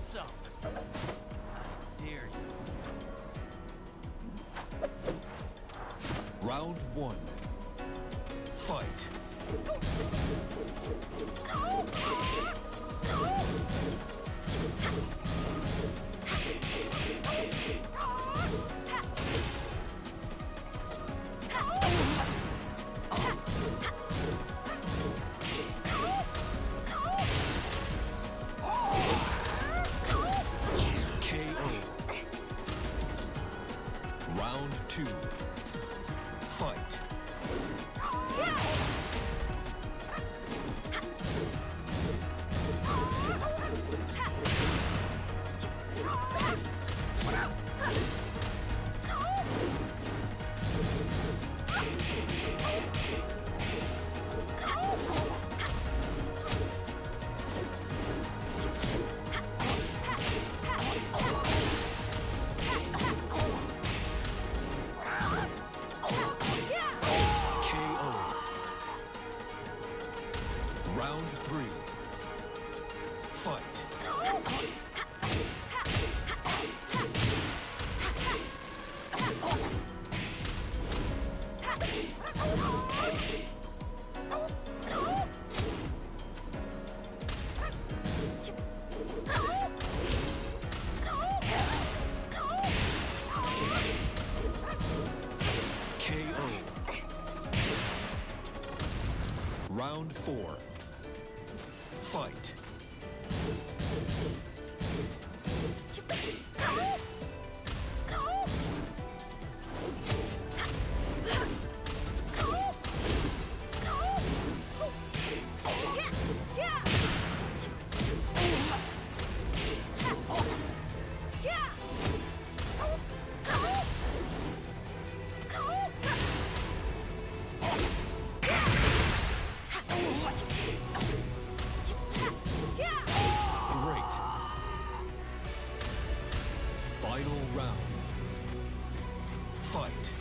some. I dare you. Round one. Fight. Round two. Fight. Round three. Fight. Round four. Fight. fight.